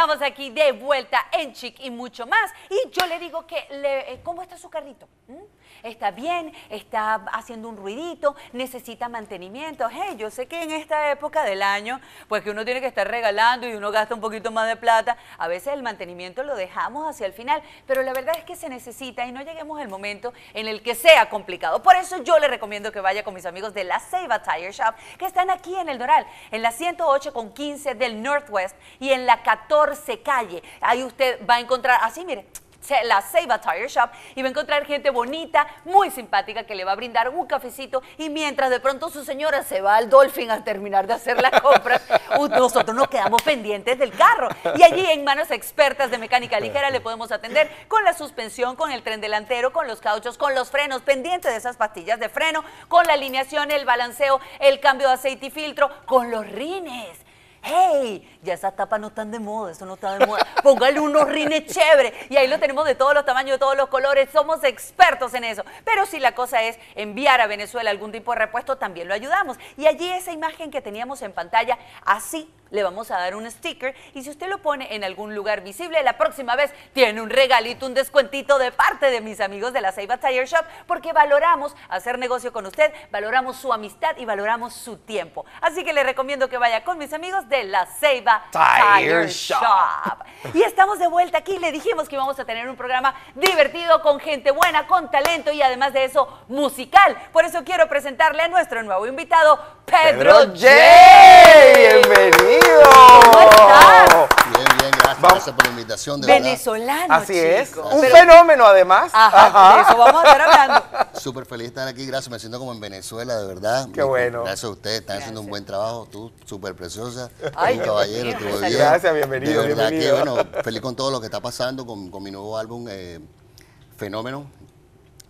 estamos aquí de vuelta en Chic y mucho más. Y yo le digo que, le, eh, ¿cómo está su carrito? ¿Mm? Está bien, está haciendo un ruidito, necesita mantenimiento. Hey, yo sé que en esta época del año, pues que uno tiene que estar regalando y uno gasta un poquito más de plata, a veces el mantenimiento lo dejamos hacia el final, pero la verdad es que se necesita y no lleguemos al momento en el que sea complicado. Por eso yo le recomiendo que vaya con mis amigos de la Seiba Tire Shop, que están aquí en el Doral, en la 108 con 15 del Northwest y en la 14 calle. Ahí usted va a encontrar, así mire, la Seiba Tire Shop y va a encontrar gente bonita, muy simpática que le va a brindar un cafecito y mientras de pronto su señora se va al Dolphin a terminar de hacer las compras, nosotros nos quedamos pendientes del carro. Y allí en manos expertas de mecánica ligera le podemos atender con la suspensión, con el tren delantero, con los cauchos, con los frenos, pendientes de esas pastillas de freno, con la alineación, el balanceo, el cambio de aceite y filtro, con los rines ¡Hey! Ya esas tapas no están de moda, eso no está de moda. Póngale unos rines chéveres. Y ahí lo tenemos de todos los tamaños, de todos los colores. Somos expertos en eso. Pero si la cosa es enviar a Venezuela algún tipo de repuesto, también lo ayudamos. Y allí esa imagen que teníamos en pantalla, así le vamos a dar un sticker y si usted lo pone en algún lugar visible, la próxima vez tiene un regalito, un descuentito de parte de mis amigos de la Seiba Tire Shop, porque valoramos hacer negocio con usted, valoramos su amistad y valoramos su tiempo. Así que le recomiendo que vaya con mis amigos de la Seiba Tire, Shop. Y estamos de vuelta aquí, le dijimos que íbamos a tener un programa divertido, con gente buena, con talento y además de eso, musical. Por eso quiero presentarle a nuestro nuevo invitado, Pedro, Pedro J. Bienvenido. ¿Cómo estás? Bien, bien, gracias, gracias por la invitación. De Venezolano, Así es. Un Pero- fenómeno, además. Ajá, de eso vamos a estar hablando. Súper feliz de estar aquí, gracias. Me siento como en Venezuela, de verdad. Qué bueno. Gracias a ustedes, están haciendo un buen trabajo. Tú, súper preciosa. Ay, un caballero, bien. Gracias, bienvenido, De verdad bienvenido. que, bueno, feliz con todo lo que está pasando con, con mi nuevo álbum, eh, Fenómeno.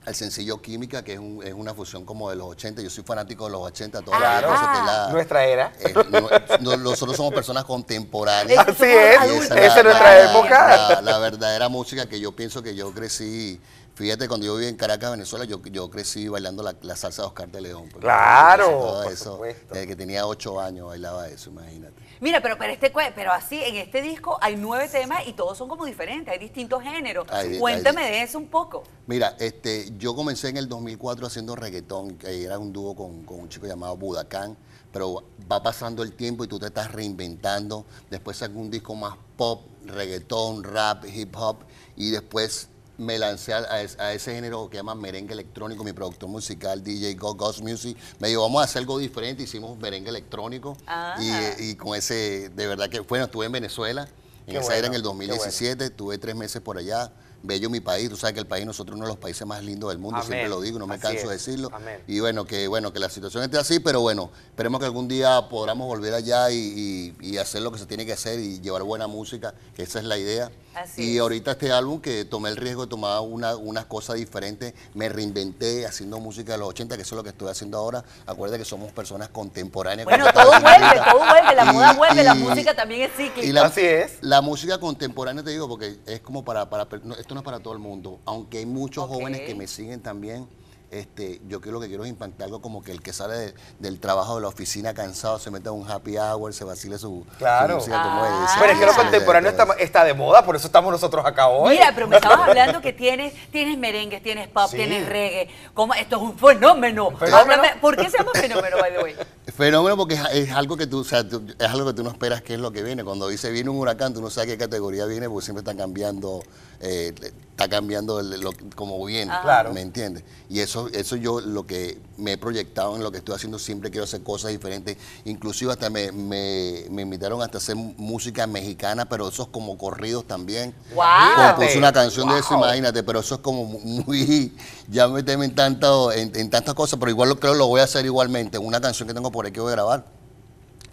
El sencillo Química, que es, un- es una fusión como de los 80. Yo soy fanático de los 80, todo Claro. lo que es la- Nuestra era. eh, no- no- nosotros somos personas contemporáneas. Así es. esa es nuestra la- época. La, la verdadera música que yo pienso que yo crecí. Fíjate, cuando yo viví en Caracas, Venezuela, yo, yo crecí bailando la, la salsa de Oscar de León. pues. Claro, Todo por eso, supuesto. Desde que tenía ocho años bailaba eso, imagínate. Mira, pero, pero, este, pero así, en este disco hay nueve temas y todos son como diferentes, hay distintos géneros. Hay- hay- Cuéntame de eso un poco. Mira, este, yo comencé en el 2004 haciendo reggaetón, que era un dúo con, con un chico llamado Budacán, pero va pasando el tiempo y tú te estás reinventando. Después saqué un disco más pop, reggaetón, rap, hip hop, y después me lancé a, a es- a ese género que llaman merengue electrónico. Mi productor musical, DJ Go Ghost Music, me dijo, vamos a hacer algo diferente. Hicimos merengue electrónico. Ah. Y, y con ese, de verdad que, bueno, estuve en Venezuela. En Qué esa bueno, era en el qué bueno. 2017, estuve tres meses por allá. Bello mi país, tú sabes que el país nosotros es uno de los países más lindos del mundo, Amén. siempre lo digo, no me Así canso de decirlo. Amén. Y bueno, que bueno, que la situación esté así, pero bueno, esperemos que algún día podamos volver allá y, y- y hacer lo que se tiene que hacer y llevar buena música, que esa es la idea. Así y es. ahorita este álbum que tomé el riesgo de tomar una- unas cosas diferentes, me reinventé haciendo música de los 80, que eso es lo que estoy haciendo ahora. Acuérdate que somos personas contemporáneas. Bueno, todo vuelve, todo vuelve, la Y- moda vuelve, la música también es cíclica. y la, Así es. La música contemporánea, te digo, porque es como para, para no, esto no es para todo el mundo, aunque hay muchos jóvenes que me siguen también. Este, yo quiero, lo que quiero es impactar algo como que el que sale de- del trabajo de la oficina cansado se mete a un happy hour, se vacile su, su Claro. música como Ah. es. Pero es que lo contemporáneo está, está de moda, por eso estamos nosotros acá hoy. Mira, pero me estabas hablando que tienes, tienes merengues, tienes pop, Sí. tienes reggae. ¿Cómo? Esto es un fenómeno. fenómeno. Háblame, ¿Por qué se llama fenómeno, by the way? Fenómeno porque es, es algo que tú, o sea, tú- es algo que tú no esperas que es lo que viene. Cuando dice viene un huracán, tú no sabes qué categoría viene porque siempre está cambiando, eh, está cambiando el- lo, como viene. Ah. Claro. ¿Me entiendes? Y eso, eso yo lo que me he proyectado en lo que estoy haciendo, siempre quiero hacer cosas diferentes. Inclusive hasta me, me, me invitaron hasta hacer música mexicana, pero esos como corridos también. ¡Guau! Compuse una canción de eso, Wow. imagínate, pero eso es como muy, ya meterme en, tanto, en, en tantas cosas, pero igual lo creo lo voy a hacer igualmente. Una canción que tengo por ahí que voy a grabar.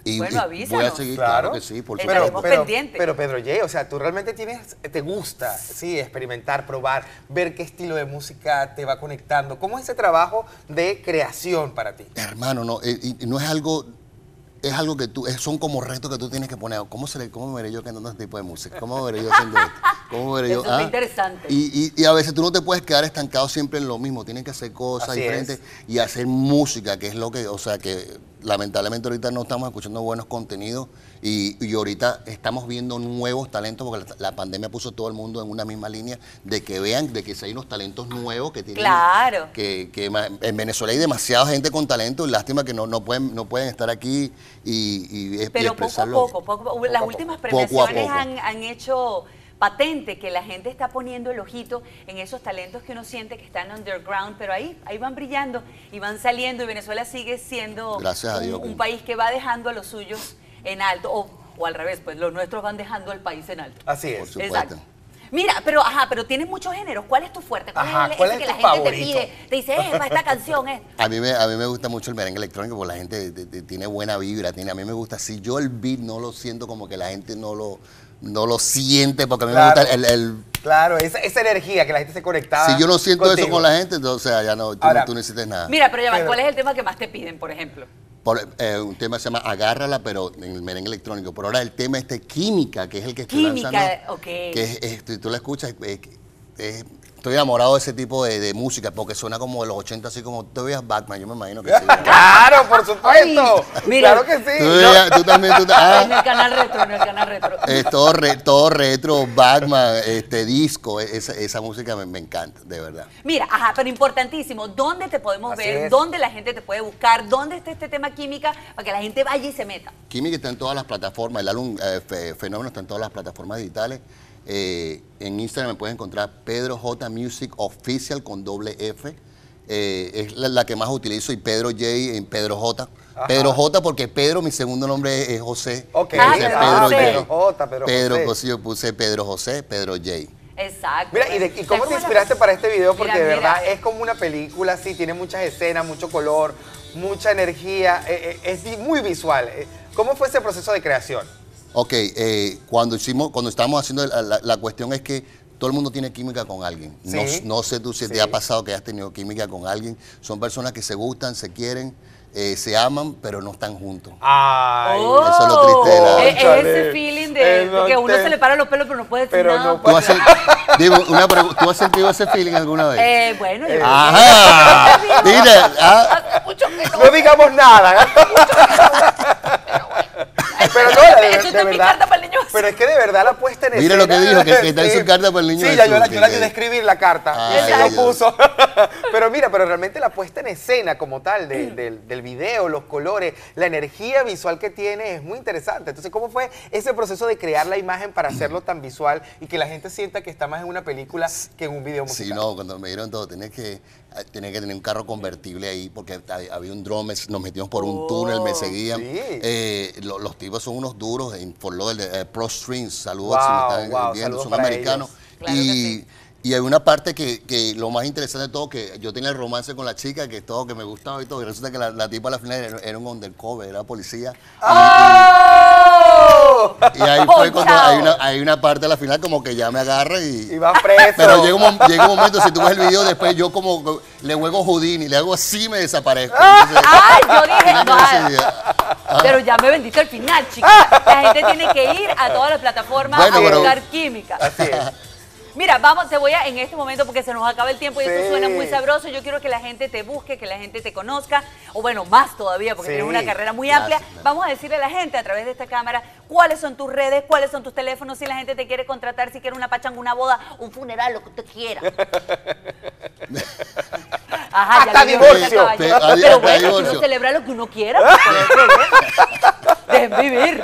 Y, Bueno, y voy a seguir, claro, Claro. que sí, por supuesto. pero, pendientes. pero Pedro J, o sea, tú realmente tienes, te gusta, sí, experimentar, probar, ver qué estilo de música te va conectando. ¿Cómo es ese trabajo de creación para ti? Hermano, no, eh, y- y no es algo, es algo que tú, es- son como retos que tú tienes que poner. ¿Cómo, seré, ¿Cómo me veré yo cantando este tipo de música? ¿Cómo me veré yo haciendo esto? ¿Cómo me veré yo? Eso Ah, interesante. Y, y- y a veces tú no te puedes quedar estancado siempre en lo mismo, tienes que hacer cosas Así diferentes y hacer música, que es lo que, o sea, que lamentablemente ahorita no estamos escuchando buenos contenidos y, y ahorita estamos viendo nuevos talentos porque la, la pandemia puso todo el mundo en una misma línea de que vean de que si hay unos talentos nuevos que tienen Claro. que, que en Venezuela hay demasiada gente con talento y lástima que no, no pueden no pueden estar aquí y, y, es- y Pero poco a expresarlo. poco, poco a poco. Las poco. últimas premiaciones poco. Han, han hecho patente que la gente está poniendo el ojito en esos talentos que uno siente que están underground, pero ahí, ahí van brillando y van saliendo y Venezuela sigue siendo Gracias a un, Dios. un país que va dejando a los suyos en alto, o, o al revés, pues los nuestros van dejando al país en alto. Así Por es. supuesto. Exacto. Mira, pero ajá, pero tienes muchos géneros. ¿Cuál es tu fuerte? ¿Cuál Ajá, es el ¿cuál ese es que tu la gente favorito? te pide? Te dice, eh, para esta canción es. A mí, me, a mí me gusta mucho el merengue electrónico porque la gente te- te- tiene buena vibra. Tiene, a mí me gusta. Si yo el beat no lo siento como que la gente no lo, no lo siente, porque a mí Claro. me gusta el, el- Claro, esa, esa energía que la gente se conectaba. Si yo no siento eso con la gente, entonces o sea, ya no, tú, Ahora, no- tú no necesitas nada. Mira, pero ya va, ¿cuál es el tema que más te piden, por ejemplo? Por, eh, un tema se llama Agárrala, pero en el merengue electrónico. Por ahora el tema este Química, que es el que estoy Química, lanzando. ok. Que es, es- tú, tú la escuchas, es- es- estoy enamorado de ese tipo de, de música, porque suena como de los 80, así como tú veías Batman, yo me imagino que sí. ¿verdad? Claro, por supuesto. mira, claro que sí. Tú, veías- tú también, tú ta- En ah, el canal retro, en el canal retro. es todo, re- todo retro, Batman, este disco, esa, esa música me, me encanta, de verdad. Mira, ajá, pero importantísimo, ¿dónde te podemos Así ver? es. ¿Dónde la gente te puede buscar? ¿Dónde está este tema química? Para que la gente vaya y se meta. Química está en todas las plataformas, el álbum eh, Fe- Fenómeno está en todas las plataformas digitales. Eh, en Instagram me puedes encontrar Pedro J Music Official con doble F. Eh, es la, la que más utilizo y Pedro J en Pedro J. Ajá. Pedro J porque Pedro, mi segundo nombre es, es José. Ok. Ah, Pedro. J. Pedro J, Pedro Pedro, José. pues, yo puse Pedro José, Pedro J. Exacto. Mira, ¿y, de- y ¿Sabes cómo te la- inspiraste para este video? Porque Mira, de mira. verdad es como una película, sí, tiene muchas escenas, mucho color, mucha energía, eh, eh, es muy visual. ¿Cómo fue ese proceso de creación? Ok, eh, cuando hicimos, cuando estábamos haciendo la, la- la cuestión es que todo el mundo tiene química con alguien. No, Sí. no sé tú si Sí. te ha pasado que has tenido química con alguien. Son personas que se gustan, se quieren, eh, se aman, pero no están juntos. Ay, Oh, Eso es lo triste de la- es- es Cónchale. ese feeling de Eh, no que uno te- se le para los pelos, pero no puede decir Pero nada. no ¿Tú has, dime una ¿tú has sentido ese feeling alguna vez? Eh, bueno, yo Ajá. Mira, ah, Hace mucho que no. no digamos nada. Pero no, de, de verdad. Pero es que de verdad la puesta en Mira escena- lo que dijo, que- que está en su carta para el niño Sí, ya yo la, yo la ayudé a escribir la carta. Ah, y él lo ya. puso. pero mira, pero realmente la puesta en escena como tal de- del, del video, los colores, la energía visual que tiene es muy interesante. Entonces, ¿cómo fue ese proceso de crear la imagen para hacerlo tan visual y que la gente sienta que está más en una película que en un video musical? Sí, no, cuando me dieron todo, tenía que, eh, tenía que tener un carro convertible ahí porque hab- había un drone, nos metimos por un Oh, túnel, me seguían. sí. Eh, lo- los tipos son unos duros en Fort Lauderdale, eh, Pro Strings, saludos si Wow, me están wow, saludos son americanos. Claro y, sí. y hay una parte que, que lo más interesante de todo, que yo tenía el romance con la chica, que todo, que me gustaba y todo, y resulta que la, la tipa a la final era, era un undercover, era policía. ¡Oh! Y ahí Oh, fue cuando hay una, hay una parte a la final como que ya me agarra y... Y va preso. Pero llega un, llega un momento, si tú ves el video, después yo como le juego Houdini, le hago así y me desaparezco. Entonces, Ay, yo dije, decidir. pero ya me vendiste al final, chica. La gente tiene que ir a todas las plataformas Bueno, a pero- buscar química. Así es. Mira, vamos, te voy a, en este momento, porque se nos acaba el tiempo y Sí. esto suena muy sabroso, yo quiero que la gente te busque, que la gente te conozca, o bueno, más todavía, porque Sí. tienes una carrera muy amplia. gracias. Vamos a decirle a la gente a través de esta cámara cuáles son tus redes, cuáles son tus teléfonos, si la gente te quiere contratar, si quiere una pachanga, una boda, un funeral, lo que usted quiera. Ajá, Hasta divorcio. caballo. Pe- hasta Pero bueno, si divorcio. uno celebra lo que uno quiera, pues. Dejen vivir,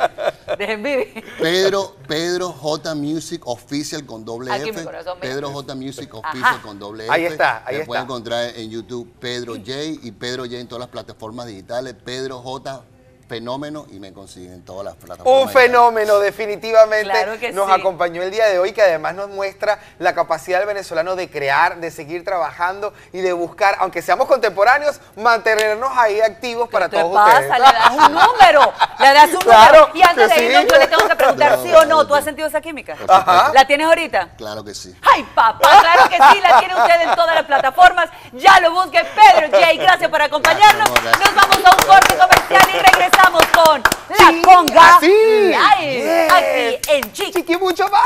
dejen vivir. Pedro, Pedro J Music Official con doble Aquí, F. mi corazón. Pedro J Music Ajá. Official con doble F. Ahí está, ahí Me está. pueden encontrar en YouTube Pedro J y Pedro J en todas las plataformas digitales. Pedro J Fenómeno y me consiguen en todas las plataformas. Un fenómeno, definitivamente. Claro que nos sí. acompañó el día de hoy, que además nos muestra la capacidad del venezolano de crear, de seguir trabajando y de buscar, aunque seamos contemporáneos, mantenernos ahí activos para ¿Qué todos pasa? ustedes. Le das un número, le das un Claro número. Y antes de irnos, sí. yo le tengo que preguntar No, sí o no, claro ¿tú has sentido esa química? ¿La tienes ahorita? Claro que sí. Ay, papá, claro que sí, la tiene usted en todas las plataformas. Ya lo busque Pedro J. Gracias por acompañarnos. Gracias, amor, Nos vamos a un corte comercial y regresamos con La Sí, Conga así. Live. Yes. Aquí en Chiqui. Chiqui mucho más.